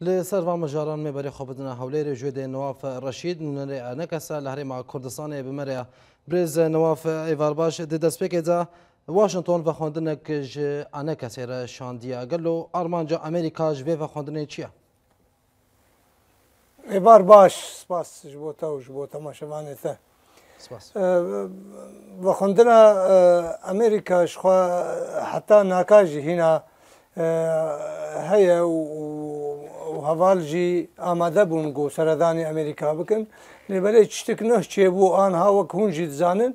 لسر مجاران می بری خوب دنا حولی جود نواف رشید نری انکسا لهری مع کردستان به مریا برز نواف ایوار باش د دسپیک دا واشنگتن و خواندن کج انکسا را شاندیا گلو آرمانجا امریکا ژ و خواندن چیه ایوار باش سپاس جبوتا و جبوتا ما شوانه ته سپاس و خواندن امریکا ژ خو حتی ناکاج هینا هيا و hevalcî amadebûn got seredanê Amerîka bikin lêberê tiştik neh çêbû anha wek hûn jî dizanin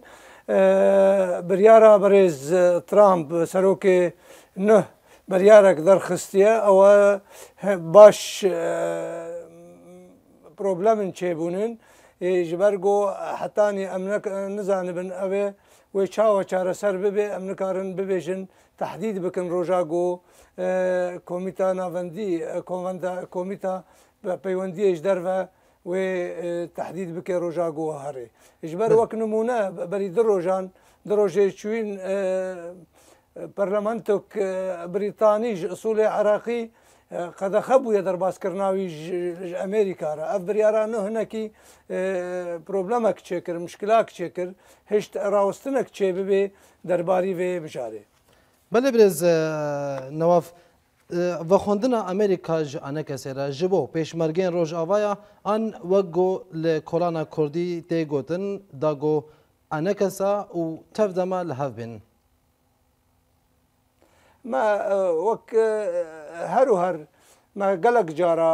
biryara birêz Trump serokê neh biryarek derxistiye ew baş problemin çêbûnin ji ber got hetanî em nizanibin ew ê wê çawa çareser bibe em nikarin bibêjin tehdîd bikin roja got komîta navendî komîta peywendiyê ji derve wê tehdîd bike roja got herê ji ber wek nimûne berî di rojan di rojê çûyîn Parlamentok Brîtanî ji usulê Iraqî قەدەخە بووە دەرباسکردناوی ئەمریکارە ئەف بریارانە هەنەکی پرۆبلەمە کچێ کرد مشکلا کچێ کرد هشت ڕاوستنە کچێ ببێ دەرباری وێ بژارێ بەێ برێز نەواف vexwandina Amerîka ji anekesê re ji bo pêşmergên rojavaya an wek got li kolana Kurdî tê gotin dago anekesa û tevdeme li hev bin. ما وەک هەرو هەر gelek cara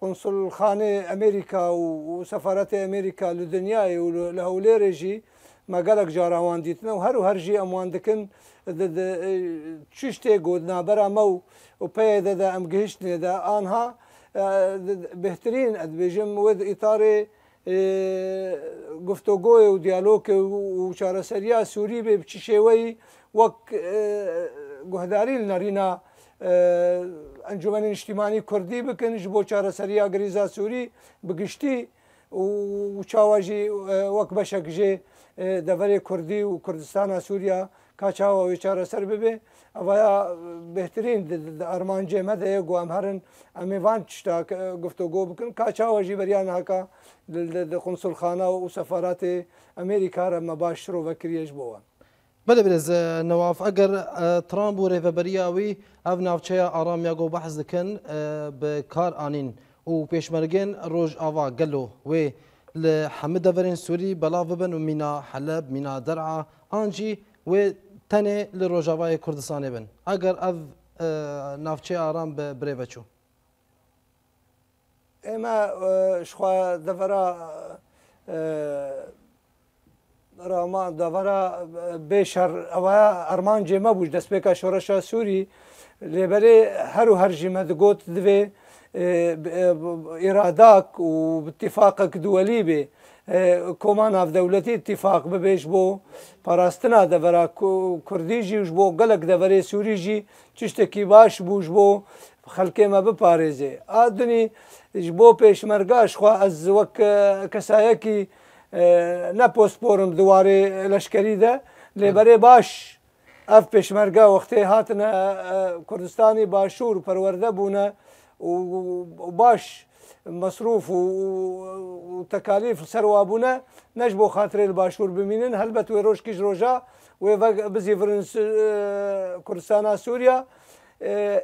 Qunsulxanê Amerîka û sefaretê Amerîka li dinyayê û li hewlêrê jî me gelek cara wan dîtine û her û her jî em wan dikin çiştê godnabera me û û peyê de de em gihiştê de anha bihtirîn edbêjim wê îtarê guftogoyê û diyalogê û çareseriya Sûî bê bi çi şêweyî wek گوهداری لنەرینا ئەنجومەن نیشتیمانی کوردی بکنش بۆ چارەسەریا گریزا سووری بگشتی و چاواژی وەک بەشەکژێ دەبەرێ کوردی و کوردستانە سووریا کاچاوەوەی چارەسەر ببێ ئەوەیە بهترین ئەرمانجێمە دەیە گوام هەرن ئەمێوان شتا گفتوگۆ بکن کاچاوەژی بەریان هاکە قنسلخانە و سەفاراتی ئەمریکارە مە باش شرۆڤەکریەش بووە. بله برز نواف اگر ترامب و ریوبریا وی او ناوچه آرامیا گو بحث دکن بکار آنین و پیشمرگین روج آوا گلو وی لحمد ورین سوری بلاو بن و مینا حلب مینا درعا آنجی و تنه لروجاوای کردستان بن اگر او ناوچه آرام بری بچو اما شخوا دفرا راما دەڤرا بێشار ئەوە ئەرمان جێمە بووش دەستپێکە شۆڕەشا سووری لێبەرێ هەر و هەرژیمە دەگوت دوێ ئێراداک و بتیفاقەک دووەلی بێ کۆمان هاودەولەتی تیفاق ببێش بۆ پاراستنا دەڤرا کوردیژیش بۆ گەلک دەڤەرێ سووریژی تشتێکی باش بووش بۆ خەکێمە بپارێزێ ئادنی بۆ پێشمەرگاش خوا ئەز وەک کەسایەکی نپۆسپۆرم دووارێ لەشکریدا لێبەرێ باش ئەف پێشمەرگا وەختێ هاتنە کوردستانی باشوور پەروەەردە بوونە باش مەصروف و تەکالیف سەروابوونە نەش بۆ خااترێت باشوور ببینن هەلبەت وێ ڕۆژکیش ڕۆژە وێ بزی فرنس کوردستانە سووریا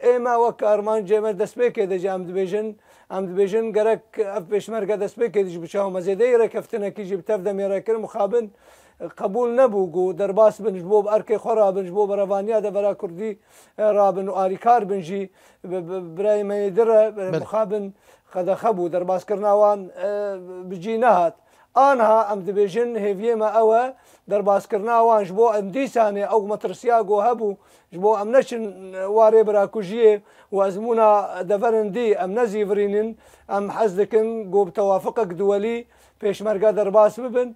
ئێمە وەک ئارمان جێمە دەستپێکێ دەجام دبێژن ام dibêjin gerek ev pêşmerge destpêkê dij bi çavmezêdeyê rekeftînekî jî bi tev demêrekir mixabin e, qebul nebû got derbas bin ji bo erkê xwe rabin ji bo berevaniya devera Kurdî e, rabin û alîkar bin jî birayê me dire mixabin qedexe bû derbaskarina wan e, bi cî nehat. ئانها ئەم دەبێژن هێویێمە ئەوە دەرباسکردنا ئەوان ژ بۆ ئەم دیسانێ ئەو مەترسیا گۆ هەبوو ژ بۆ ئەم نەچن وارێ براکوژیێ وەزمموە دەڤەرندی ئەم نەزیڤرینن ئەم حەز دەکەن گۆ تەوافقەک دووەلی پێشمەرگا دەرباس ببن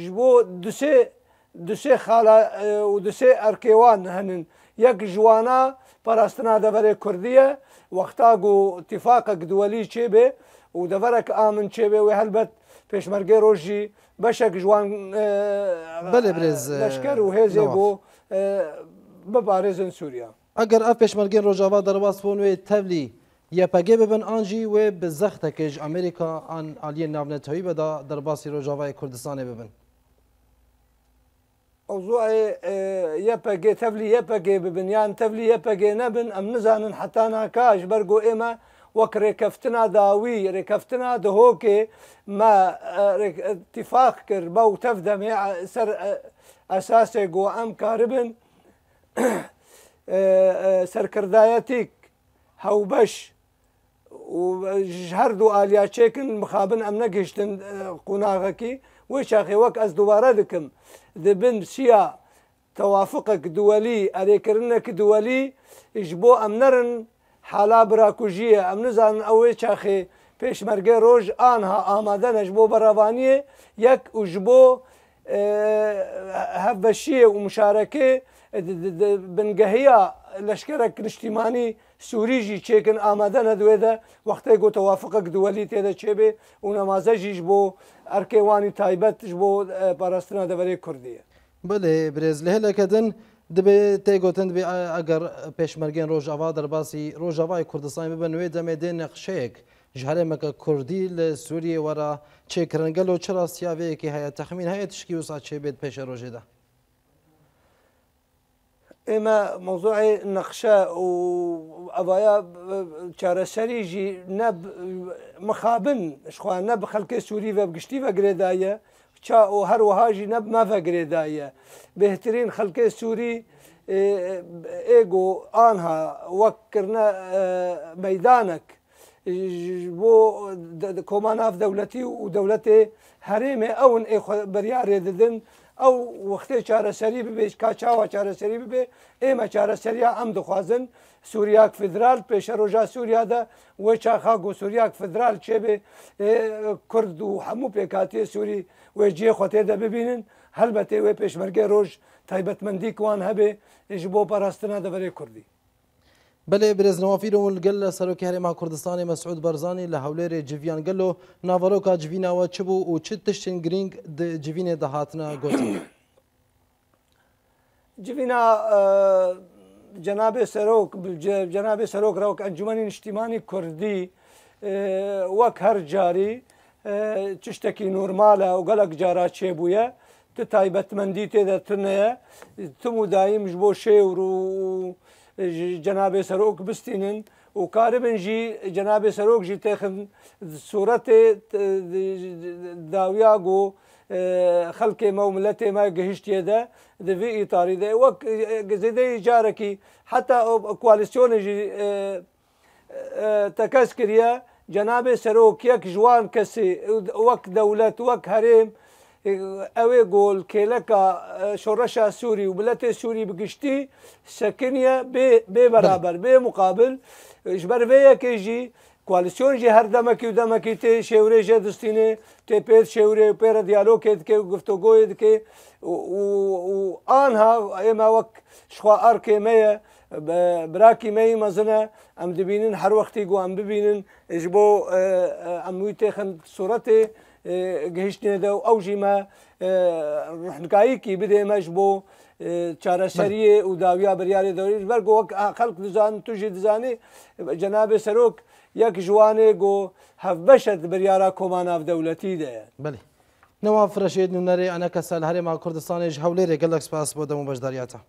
ژ بۆ دوسێ دوسێ خاڵ و دوسێ ئەرکێوان هەنن یەک ژوانە پاراستنا دەبەرێ کوردیە وەختاگ و تیفاقەك دووەلی چێبێ و دەبەرەك ئامن چێبێ و هەلبەت پێشمەرگەی ڕۆژی بەشێک جوان بەێبرێز لەشکەر و هێزێ بۆ بەپارێزن سووریا ئەگەر ئەف پێشمەرگەی ڕۆژاوا دەڕواست بۆ نوێ تەلی یەپەگێ ببن ئانجی وێ بزەختەکەش ئەمریکا ئەن ئالیە ناونەتەوەی بەدا دەرباسی ڕۆژاوای کوردستانی ببن. موضوع آه، آه، يبقى تفلي يبقى ببنيان تفلي يبقى نبن أم نزان حتى كاش برقو إما وك ركفتنا داوي ركفتنا دهوكي ما آه، اتفاق كربو مع سر أساسي جو أم كاربن سر كردايتك هوبش هەردوو ئالیاچێکن مخابن ئەم نەگەشتن قوناغەکی وی چاخێوەک ئەس دووارە دکم دبن چیە تەوافقك دووەلی ئەرێکردنەک دووەلی ئیش بۆ ئەم نەرن حالا براکوژیە ئەم نزانن ئەوەی چاخێ پێشمەرگە ڕۆژ ئاها ئامادەنەش بۆ بەڕەوانیە یەک وژ بۆ هەفبەشیە و مشارەکە بنگەهەیە لەشکرە کنیشتیمانی سووریژی چێکن ئامادە نەدوێدە وەختەی گۆ تەوافقەک دووەلی تێدە چێبێ و نەمازەژیش بۆ ئەرکێوانی تایبەتش بۆ پاراستنا دەبەرێ کوردیە. بڵێ برێز لە هەلەکەدن دەبێ تێگوتن ئەگەر پێشمەرگێن ڕۆژاوا دەرباسی ڕۆژاوای کوردستانی ببە نوێ دەمێ دێن نەخشەیەک. ji herêmeke Kurdî li Sûriyê were çêkiringel û çira siyaveyekê heye texmîn heye tişkî wisa çêbêd pêşe rojê de ئێمە مۆزوعی نەخشە و ئەوەیە چارەسەری ژی مخابن شخوا نەب خەلکە سووری بە گشتی بەگرێدایە چا و هەروەهاژی نەب مەڤەگرێدایە بهترین خەلکە سووری ئێگۆ ئاها وەککردە مەدانك بۆ کۆما نافدەولەتی و دەولەتێ هەرێمێ ئەون بەریا ڕێدەدن ئەو وەختێ چارەسەری ببێت کاچاوە چارەسەری ببێ ئێمە چارەسەریا ئەم دخوازن سووریاک فدرال پێشە ڕۆژا سووریادا وە چاخاک و سووریاک فدرال چێبێ کورد و هەموو پێکاتێ سووری وێجیێ خۆتێ دەببینن هەلبەتێ وێ پێشمەرگێ ڕۆژ تایبەتمەندی کوان هەبێ ژ بۆ پاراستنا دەبەرێ کوردی. بله برزنوافی رو گل سروک هرم کردستان مسعود برزانی له حولر جویان گلو ناوروکا جوینا و چبو او چه تشتین گرینگ د جوین دهاتنا گوتن جوینا جناب سروک جناب سروک روک انجمن اجتماعی کردی وک هر جاری چشتکی نورماله و گلک جارا چه بویه تی تایبتمندی تی در تنه تمو دایم جبو شیور و جناب سروک بستینن و کاربن جی جناب سروک جی تخن صورت داویا گو خلک ما ملت ما گهشتیه ده د وی ایتاری ده وک زیده جاره کی حتی کوالیسیون جی تکس کریه جناب سروک یک جوان کسی وک دولت وک حریم ew ê golkêleka şoreşa Sûrî û biletê Sûrî bigiştî sekiniye bê beraber bê muqabil ji ber vê yekê jî koalisyon jî her demekî û demekî tê şewrê jê distînê tê pêr şewrê û pêre diyalogê dike û guftogoyê dike û anha ême wek şixwa arkê me ye براکی مەی مەزنە ئەم دبینن هەروەختی گو ئەم ببینن ژ بۆ ئەمووی تێخند سوورەتێ گەیشتێدا و ئەو ژیمە ڕحنکاییکی بدێمەش بۆ چارەسەریە و داویا بریاری دەوریش بەرگ وەک خەڵک دزان توژی دزانێ جەنابێ سەرۆک یەک ژوانێ گۆ هەفبەشت بریارە کۆماناف دەولەتی دەیە بڵێ. نەوا فرەشێت نوونەرێ ئەنە کەسەل هەرێما کوردستانێژ هەولێرێ گەلک سپاس بۆ دەمو بەشداریاتە.